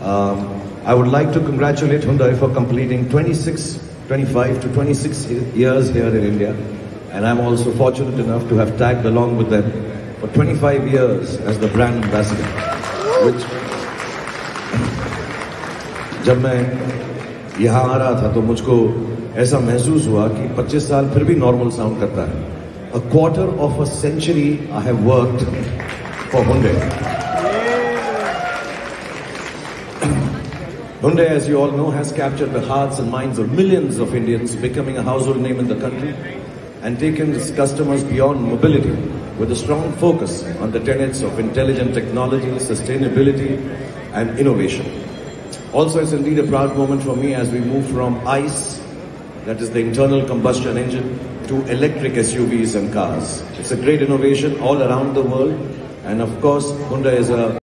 Um, I would like to congratulate Hyundai for completing 26, 25 to 26 years here in India. And I'm also fortunate enough to have tagged along with them for 25 years as the brand ambassador. Which, जब मैं यहाँ आ रहा था तो मुझको ऐसा महसूस हुआ कि 25 साल फिर भी नॉर्मल साउंड करता है A quarter of a century I have worked for Hyundai. Hyundai, as you all know, has captured the hearts and minds of millions of Indians, becoming a household name in the country and taken its customers beyond mobility with a strong focus on the tenets of intelligent technology, sustainability, and innovation. Also, it's indeed a proud moment for me as we move from ICE, that is the internal combustion engine, to electric SUVs and cars. It's a great innovation all around the world, and of course, Hyundai is a